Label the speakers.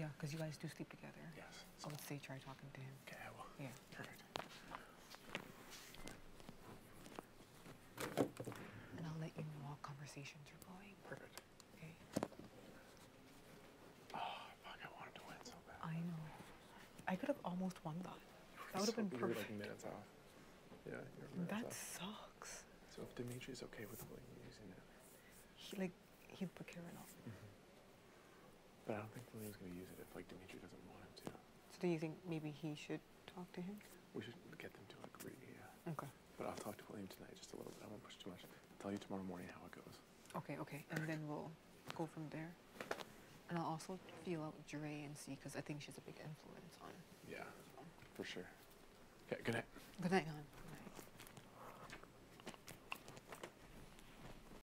Speaker 1: Yeah, because you guys do sleep together.
Speaker 2: Yes. So.
Speaker 1: I would say try talking to him.
Speaker 2: Okay, I will.
Speaker 1: Yeah.
Speaker 2: Perfect.
Speaker 1: And I'll let you know how conversations are going.
Speaker 2: Perfect.
Speaker 1: Okay.
Speaker 2: Oh, fuck, I wanted to win so bad.
Speaker 1: I know. I could have almost won that. That would have
Speaker 2: So-
Speaker 1: been perfect.
Speaker 2: like minutes off. Yeah, minutes
Speaker 1: That
Speaker 2: off.
Speaker 1: sucks.
Speaker 2: So if Dimitri's okay with like using it,
Speaker 1: He like he'd put Karen up.
Speaker 2: But I don't think William's gonna use it if like Dimitri doesn't want him to.
Speaker 1: So do you think maybe he should talk to him?
Speaker 2: We should get them to agree. Yeah.
Speaker 1: Okay.
Speaker 2: But I'll talk to William tonight just a little bit. I won't push too much. I'll tell you tomorrow morning how it goes.
Speaker 1: Okay, okay. And then we'll go from there. And I'll also feel out Dre and see because I think she's a big influence on.
Speaker 2: Yeah, for sure. Okay. Good night.
Speaker 1: Good night, hon.